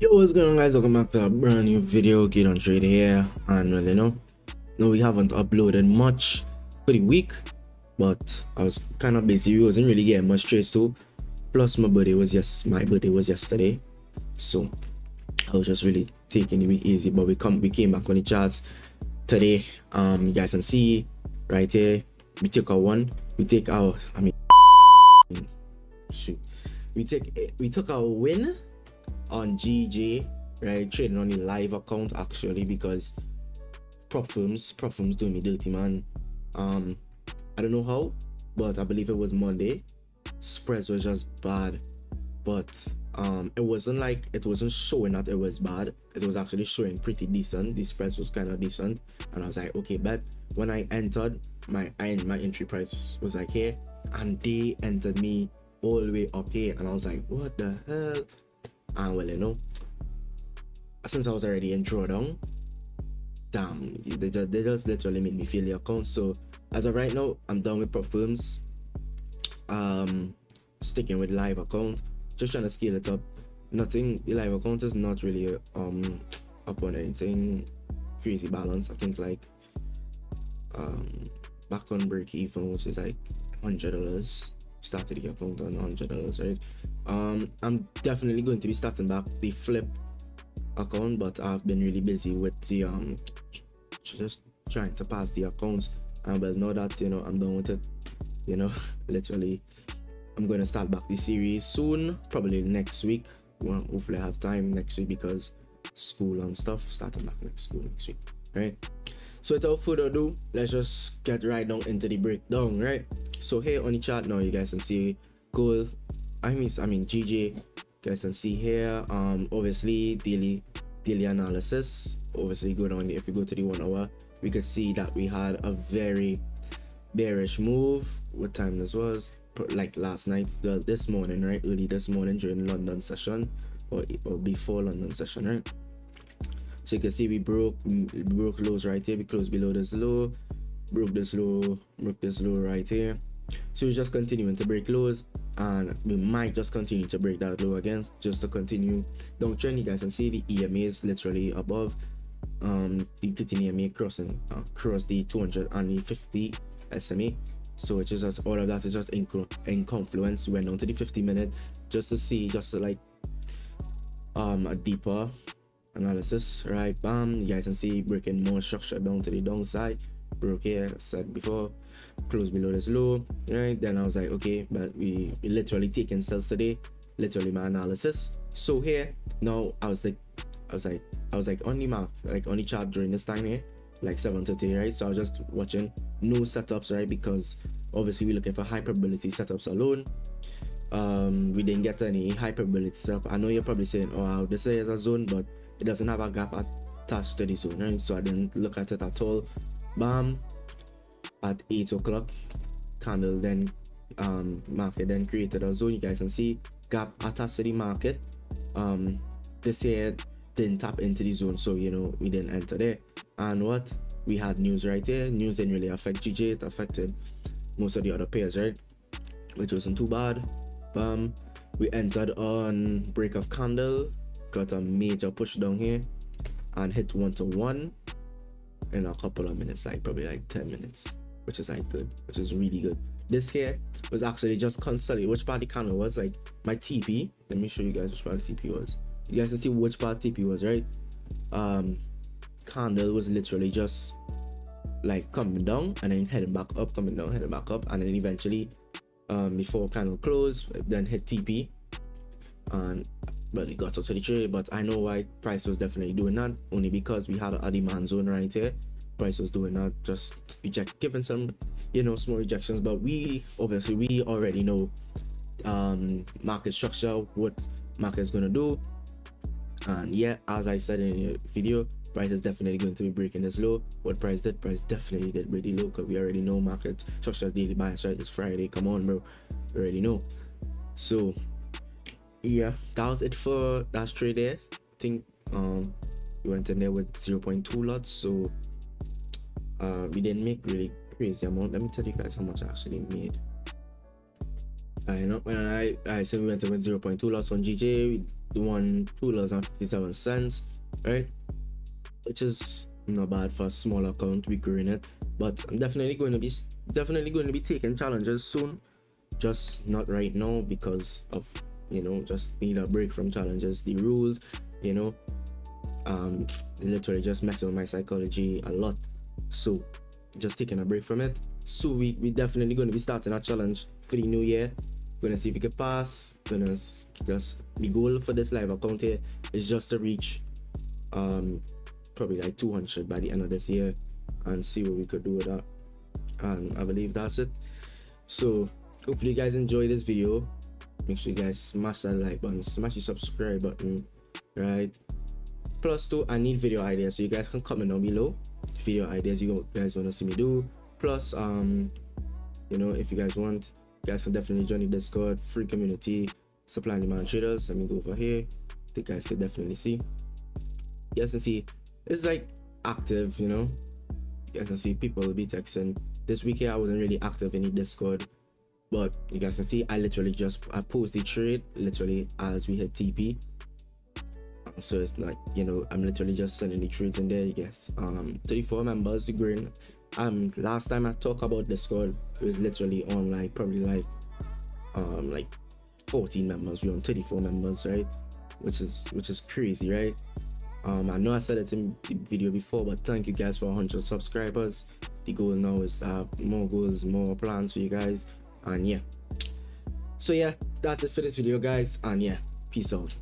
Yo, what's going on guys? Welcome back to a brand new video. Kaeden Trade here. And well, you know, no, we haven't uploaded much for the week, but I was kind of busy. We wasn't really getting much trades too. Plus, my birthday was just my birthday was yesterday, so I was just really taking week easy. But we come, we came back on the charts today. Um, you guys can see right here. We take our one. We take our. I mean, shoot. We take we took our win on GJ, right? Trading on the live account actually because prop firms, prop firms doing me dirty, man. Um, I don't know how, but I believe it was Monday. Spreads was just bad, but um, it wasn't like it wasn't showing that it was bad. It was actually showing pretty decent. The spreads was kind of decent, and I was like, okay, but when I entered, my my entry price was like here, and they entered me all the way up here, and I was like, what the hell? And well, you know, since I was already in drawdown, damn, they just, they just literally made me fail the account. So as of right now, I'm done with firms. Um, sticking with live account, just trying to scale it up. Nothing, the live account is not really um up on anything crazy balance. I think like um back on break even, which is like hundred dollars started the account on hundred dollars, right? Um, I'm definitely going to be starting back the flip account, but I've been really busy with the um, just trying to pass the accounts. And well, now that you know I'm done with it, you know, literally, I'm going to start back the series soon, probably next week. Well, hopefully, I have time next week because school and stuff. Starting back next school next week, right? So without further ado, let's just get right down into the breakdown, right? So here on the chart now, you guys can see gold. I mean, I mean GJ. You guys can see here. Um, obviously daily daily analysis. Obviously, go down if you go to the one hour, we could see that we had a very bearish move. What time this was? Like last night, well, this morning, right? Early this morning during London session, or, or before London session, right? so you can see we broke we broke lows right here we closed below this low broke this low broke this low right here so we're just continuing to break lows and we might just continue to break that low again just to continue. Downtrend you guys can see the ema is literally above um the titanium EMA crossing uh, across the 250 sma so it's just all of that is just in, in confluence. Went on to the 50 minute just to see just like um a deeper analysis right? Bam you guys can see breaking more structure down to the downside. Broke here said before close below this low right? Then i was like okay but we, we literally taking sales today. Literally my analysis. So here now i was like i was like i was like on the map like on the chart during this time here like 7:30, right? So i was just watching no setups right? Because obviously we're looking for high probability setups alone. Um we didn't get any high probability stuff. I know you're probably saying oh this is a zone but it doesn't have a gap attached to the zone right? So i didn't look at it at all. Bam at 8 o'clock candle then um market then created a zone. You guys can see gap attached to the market. Um this here didn't tap into the zone so you know we didn't enter there. And what? We had news right here news didn't really affect gj it affected most of the other pairs right? Which wasn't too bad. Bam we entered on break of candle got a major push down here and hit one to one in a couple of minutes like probably like 10 minutes which is like good which is really good. This here was actually just constantly which part the candle was like my tp let me show you guys which part tp was. You guys can see which part tp was right? Um candle was literally just like coming down and then heading back up coming down heading back up and then eventually um before candle close then hit tp and but it got out to the but i know why price was definitely doing that only because we had a demand zone right here price was doing that just reject giving some you know small rejections but we obviously we already know um market structure what market is going to do. And yeah as i said in the video price is definitely going to be breaking this low. What price did? Price definitely did really low because we already know market structure daily bias right it's friday. Come on bro. We already know. So yeah that was it for that trade there i think um we went in there with 0.2 lots so uh we didn't make really crazy amount let me tell you guys how much i actually made. I know when I I said we went in with 0.2 lots on GJ one two dollars and 57 cents right? Which is not bad for a small account we growing it but i'm definitely going to be definitely going to be taking challenges soon. Just not right now because of you know just need a break from challenges the rules you know? Um literally just messing with my psychology a lot so just taking a break from it. So we we definitely going to be starting a challenge for the new year. Gonna see if we can pass. Gonna just the goal for this live account here is just to reach um probably like 200 by the end of this year and see what we could do with that. And i believe that's it. So hopefully you guys enjoy this video. Make sure you guys smash that like button smash the subscribe button right? Plus two i need video ideas so you guys can comment down below video ideas you guys want to see me do. Plus um you know if you guys want you guys can definitely join the discord free community supply and demand traders let me go over here. The guys can definitely see. You guys can see it's like active you know? You guys can see people will be texting. This week here i wasn't really active in the discord but you guys can see i literally just i post the trade literally as we hit tp so it's like you know i'm literally just sending the trades in there you guess. Um 34 members the green um last time i talked about discord it was literally on like probably like um like 14 members. We're on 34 members right? Which is which is crazy right? Um i know i said it in the video before but thank you guys for 100 subscribers. The goal now is have more goals more plans for you guys. And yeah. So yeah that's it for this video guys. And yeah peace out